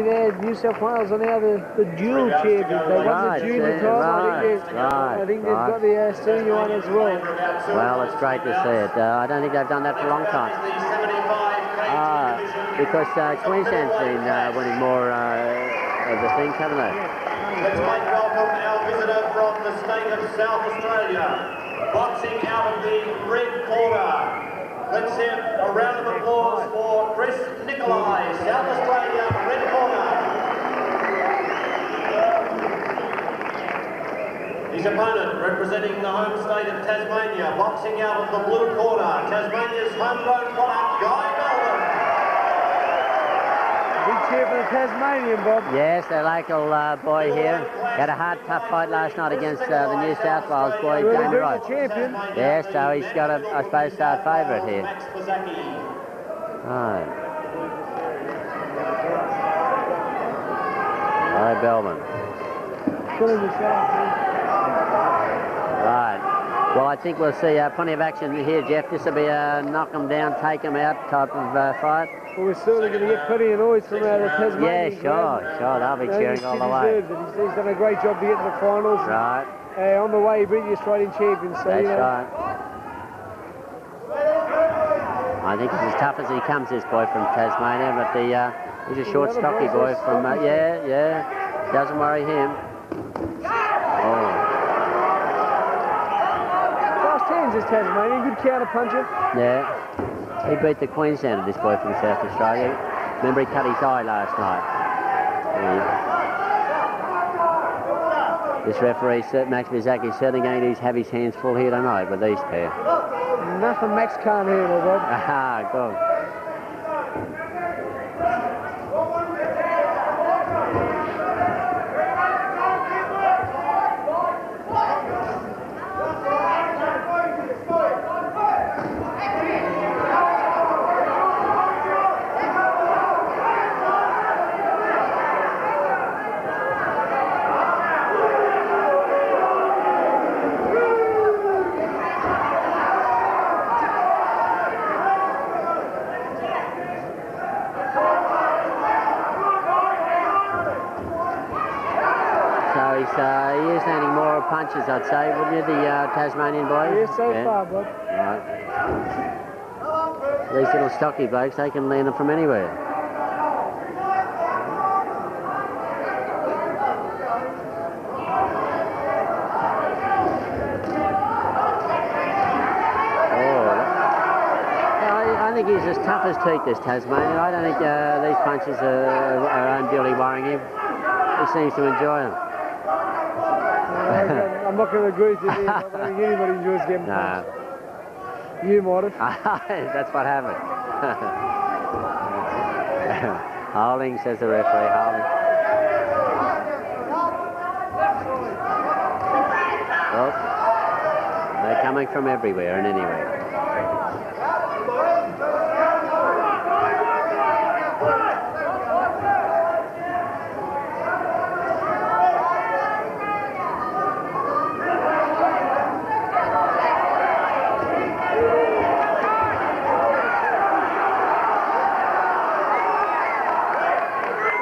There, New South Wales are now the, the dual champions. They won Right, the junior yeah, title. right, I think, they, right, I think they've right. got the uh, senior one as well. Well, it's great to see it. Uh, I don't think they've done that for a long time. Ah, because uh, Queensland's been uh, winning more uh, of the things, haven't they? Let's make welcome our visitor from the state of South Australia, boxing out of the red corner. Let's have a round of applause for Chris Nicolaou, South Australia, His opponent, representing the home state of Tasmania, boxing out of the blue corner, Tasmania's homegrown product, Guy Belbin. Big cheer for the Tasmanian, Bob. Yes, the local uh, boy here had a hard, tough fight last night against uh, the New South Wales boy, Really Jamie doing Wright. champion. Yes, so he's got a, I suppose, star favourite here. Max Pazaki. Right. Right, Belbin. Man. Right. Well, I think we'll see uh, plenty of action here, Jeff. This will be a knock 'em down, take 'em out type of uh, fight. Well, we're certainly going to get plenty of noise from uh, the Yeah, Tasmanian sure, crowd. sure. They'll be cheering he all the way. it. He's, he's done a great job to get to the finals. Right. Uh, on the way, he beat the Australian champions. So, That's you know, right. I think he's as tough as he comes, this boy from Tasmania, but the uh, he's a short, stocky boy, boy from uh, yeah, yeah. Doesn't worry him. Oh, is Tasmanian. Good counter puncher. yeah. He beat the Queenslander, this boy from South Australia. Remember, he cut his eye last night. This referee, Max Mizaki, certainly going to have his hands full here tonight with these pair. Nothing Max can't handle, Bob. Aha, good. So he's, uh, he is landing more punches, I'd say, wouldn't you, the uh, Tasmanian boy? Yes, so Yeah. far, Bob. Right. These little stocky blokes, they can land them from anywhere. Oh, I, I think he's as tough as teak, this Tasmanian. I don't think uh, these punches are, are unduly worrying him. He seems to enjoy them. I'm not going to agree with you there, I don't think anybody enjoys getting No. punched. You might have. That's what happened. holding, says the referee, holding. Well, they're coming from everywhere and anywhere.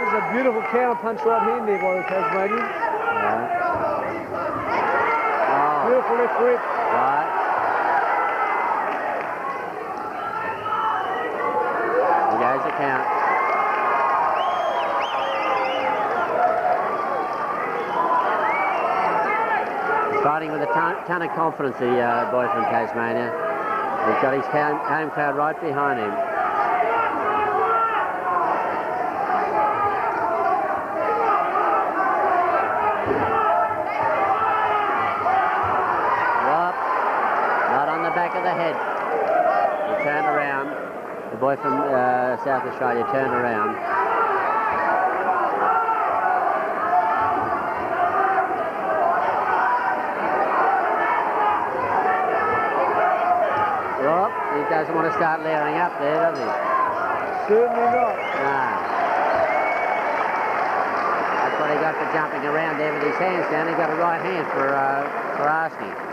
There's a beautiful counter punch right hand there by the Tasmanian. Right. Oh, Beautiful left rib. right. There goes the count. Fighting with a ton, ton of confidence, the uh, boy from Tasmania. He's got his home crowd right behind him. Whoop. Not on the back of the head. He turned around. The boy from South Australia turned around. Whoop. He doesn't want to start layering up there, does he? Certainly not. Nah. That's what he got for jumping around there with his hands down. He got a right hand for uh, for asking.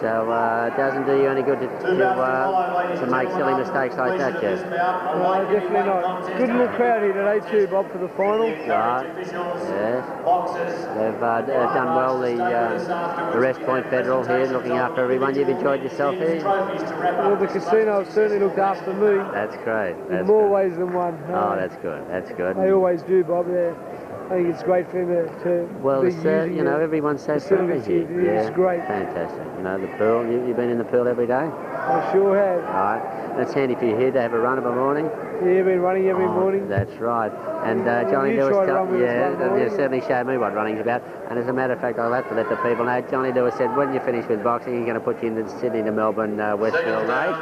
So uh, it doesn't do you any good to, to, uh, to make silly mistakes like that, Jeff. No, definitely not. Good little crowd here today too, Bob, for the final. Right. Yes. They've, uh, they've done well, the, uh, the Wrest Point Federal here, looking after everyone. You've enjoyed yourself here? Well, the casino have certainly looked after me That's great. in more good. ways than one. Oh, that's good. That's good. They always do, Bob. Yeah. I think it's great for them to, Well, be it's, uh, using you know, the everyone's so here. here. Yeah, It's great. Fantastic. You know, the pool, you, you've been in the pool every day? I sure have. Right. And it's handy for you here to have a run of a morning. Yeah, you've been running every Oh, morning. That's right. And uh, Johnny you Lewis, tried tell- run with us yeah, one and you certainly showed me what running's about. And as a matter of fact, I'll have to let the people know. Johnny Lewis said, when you finish with boxing, he's going to put you into the Sydney to Melbourne uh, Westfield race,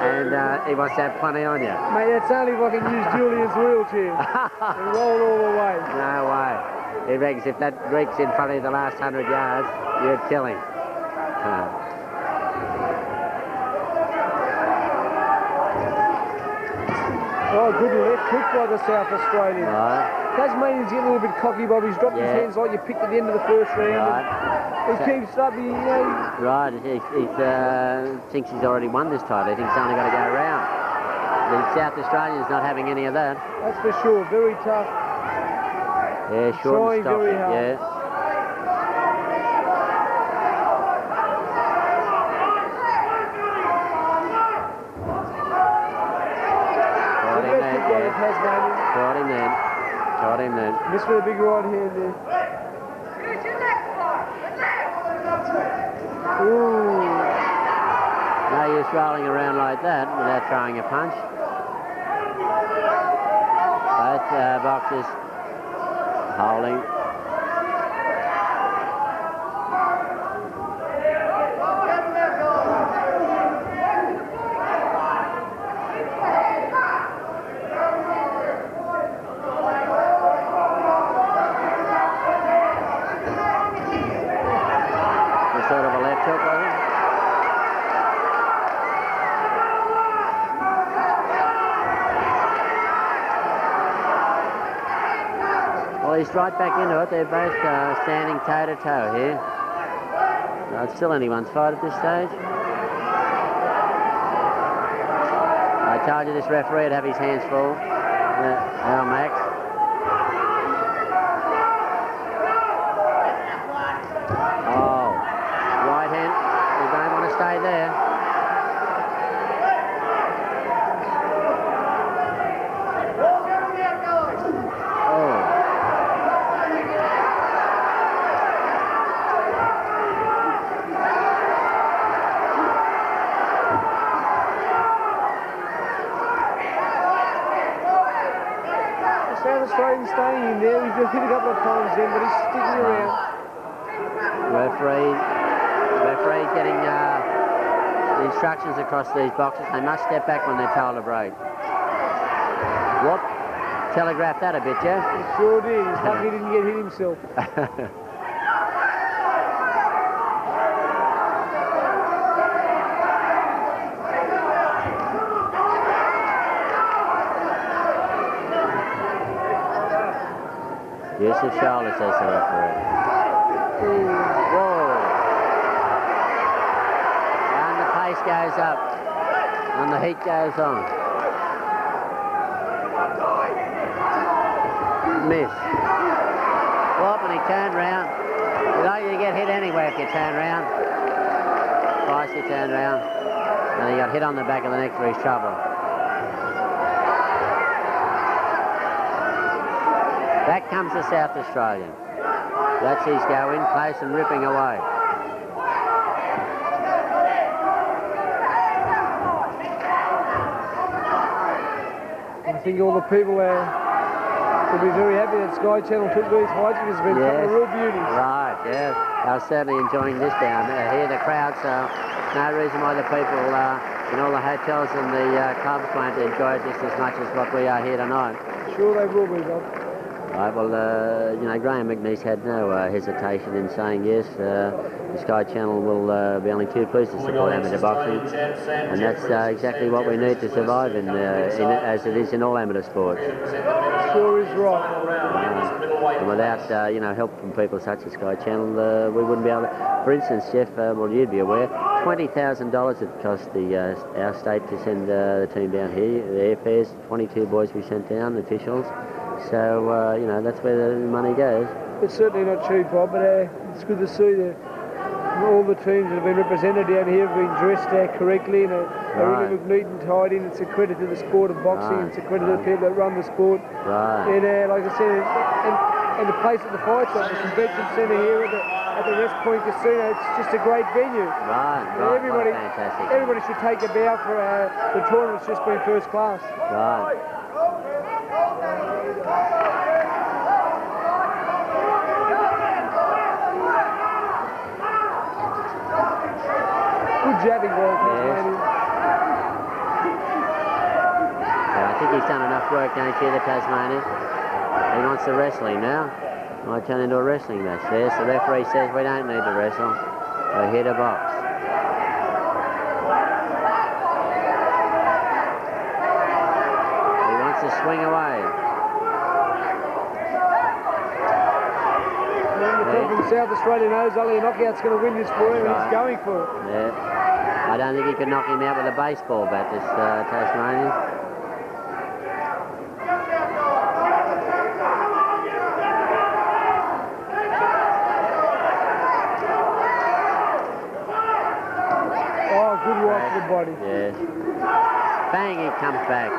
and uh, he wants to have plenty on you. Mate, that's only if I can use Julian's wheelchair. and roll all the way. No way. He reckons if that Greek's in front of you the last hundred yards, you'd kill him. Uh, Oh, good left hook by the South Australian. right, Tasmanian's getting a little bit cocky, Bob. He's dropped his hands like you picked at the end of the first round. right, He keeps up, he, you know, right. He, he uh, thinks he's already won this title. He thinks he's only got to go around. The South Australian's not having any of that. that's for sure. Very tough. Yeah, short Trying and stop. very hard. Yeah. Caught Good him left then, hook by the yeah. Tasmanian. Caught him then. Caught him then. Missed with a big right hand there. Ooh. No use rolling around like that without throwing a punch. Both uh, boxers holding. Some sort of a left hook, was it? Well, he's right back into it. They're both uh, standing toe to toe here. No, it's still anyone's fight at this stage. I told you this referee would have his hands full. Uh, Al Max. Oh, right hand. You don't want to stay there. Oh. The South Australian staying in there. He's just hit a couple of times then, but he's sticking around. Referee, referee getting uh, instructions across these boxes. They must step back when they're told to break. What? Telegraph that a bit, yeah? He sure did. He's lucky he didn't get hit himself. Use is shoulder, says the referee. Whoa. And the pace goes up. And the heat goes on. Miss. Whoop, and he turned round. You know you get hit anywhere if you turn round. Twice he turned round. And he got hit on the back of the neck for his trouble. Back comes the South Australian. That's his go in close and ripping away. I think all the people there will be very happy that Sky Channel took these because it's been a couple of real beauties. Right, yeah. They're certainly enjoying this down there. Here, the crowd, so no reason why the people uh, in all the hotels and the uh, clubs won't enjoy it just as much as what we are here tonight. Sure they will be, Bob. Right, well, uh, you know, Graham McNeese had no uh, hesitation in saying yes. Uh, the Sky Channel will uh, be only too pleased to support amateur boxing, and that's uh, exactly what we need to survive in, uh, in as it is in all amateur sports. Sure is right. And without, uh, you know, help from people such as Sky Channel, uh, we wouldn't be able to... For instance, Jeff, uh, well, you'd be aware, $20,000 it cost the, uh, our state to send uh, the team down here. The airfares, 22 boys we sent down, officials. So, uh, you know, that's where the money goes. It's certainly not cheap, Bob, but uh, it's good to see that all the teams that have been represented down here have been dressed uh, correctly and are, Right. really neat and tidy. And it's a credit to the sport of boxing. Right. It's a credit to the people that run the sport. Right. And uh, like I said, and, and the place at the fights at the convention centre here at the, at the Wrest Point Casino, it's just a great venue. Right, right, everybody, fantastic. everybody should take a bow for uh, the tournament's just been first class. Right. Ball, Yeah, I think he's done enough work, don't you, the Tasmanian? He wants to wrestling now. Might turn into a wrestling match. Yes, the referee says we don't need to wrestle. We're here to box. He wants to swing away. And the from South Australia knows only a knockout's going to win this for him, and Right. he's going for it. Yeah. I don't think he could knock him out with a baseball bat, this uh, Tasmanian. Oh, good right to the body. Yes. Bang, he comes back.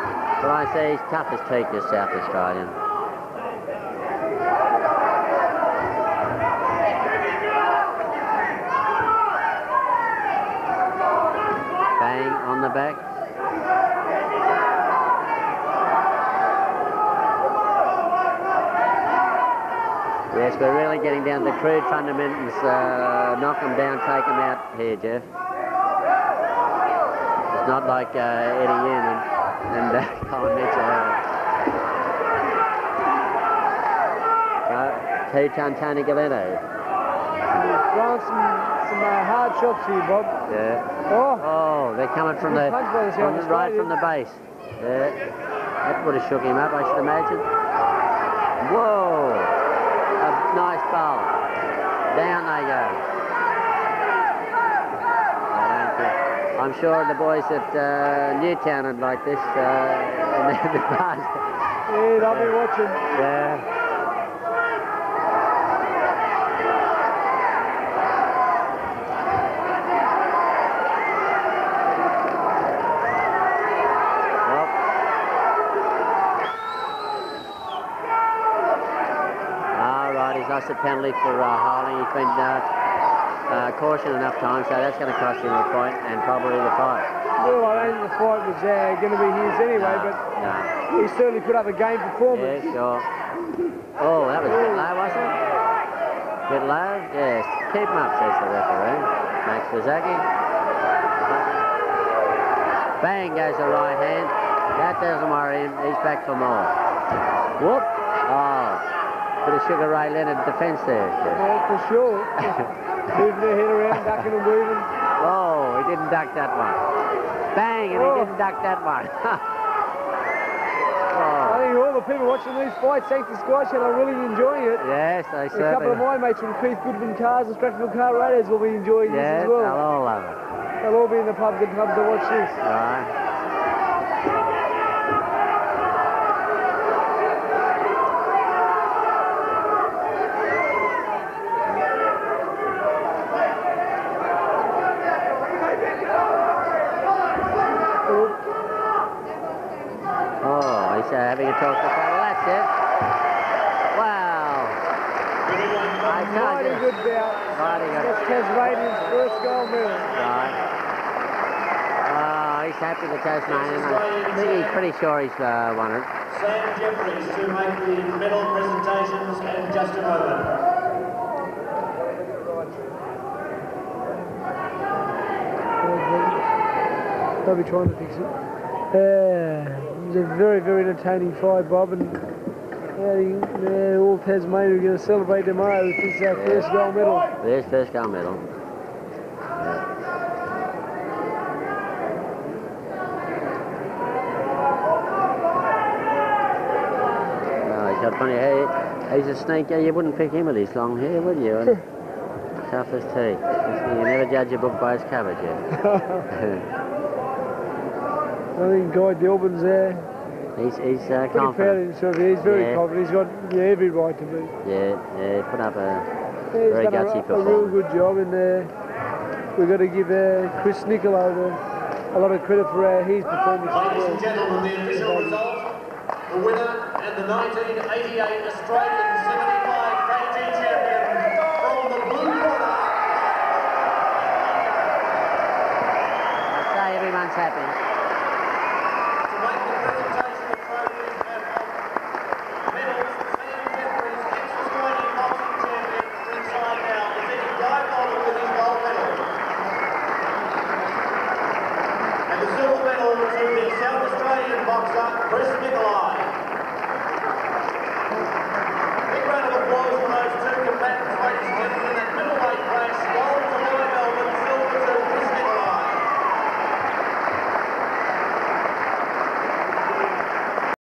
Well, I say he's tough as teak, this South Australian. Bang on the back. Yes, we're really getting down to the crude fundamentals. Uh, knock them down, take them out here, Jeff. It's not like uh, Eddie Yoon and, and uh, Colin Mitchell. Uh, two-ton Tony Galento. Some, some uh, hard shots here, Bob. Yeah. Oh, Oh, they're coming from the, Good punch by the South from the right from the base. Yeah. That would have shook him up, I should imagine. Whoa! A nice ball. Down they go. I I'm sure the boys at uh, Newtown would like this uh, in the, past. yeah, they'll be watching. Yeah. Well. All a penalty for uh, Harley. He's been uh, uh, cautioned enough times, so that's going to cost him a point and probably the fight. Well, I don't think the fight was uh, going to be his anyway, No, but no. he certainly put up a game performance. Yeah, sure. Oh, that was a bit low, wasn't it? Bit low? Yes. Keep him up, says the referee. Max Wazaki. Bang goes the right hand. That doesn't worry him. He's back for more. Whoop. Oh. Bit of Sugar Ray Leonard defence there. Yeah, for sure. Moving their head around, ducking and weaving. Oh, he didn't duck that one. Bang, and he Oh. didn't duck that one. I think all the people watching these fights, thanks to Sky Channel, are really enjoying it. Yes, they A couple of my mates from Keith Goodman Cars and Stratford Car Raiders will be enjoying Yes, this as well. Yes, they'll well. all love it. They'll all be in the pubs and pubs to watch this. Right. Oh, uh, having a talk to Well, that's it. Wow. I told Mighty good bout. Mighty good. That's Tasmanian's first gold medal. Right. Oh, he's happy the Tasmanian. I think he's pretty sure he's uh, won it. Sam Jeffries to make the medal presentations in just a moment. They'll be trying to fix it. Uh, it was a very, very entertaining fight, Bob, and Yeah, all Tasmania are going to celebrate tomorrow with this uh, first gold medal. There's first gold medal. Oh, funny. He's a sneaker. You wouldn't pick him with his long hair, would you? And tough as teeth. You never judge a book by its cover, Jeff. I think Guy Belbin's there. he's he's uh, Pretty proud of confident. himself. He's very Yeah. confident. He's got yeah, every right to be. Yeah, yeah, put up a Yeah, Very he's done gutsy a, a real good job, in there. we've got to give uh, Chris Nicolaou the, a lot of credit for uh, his performance. Ladies well. and gentlemen, the official result, the winner and the 1988 Australian 75 kg champion from the blue corner, I'd say everyone's happy.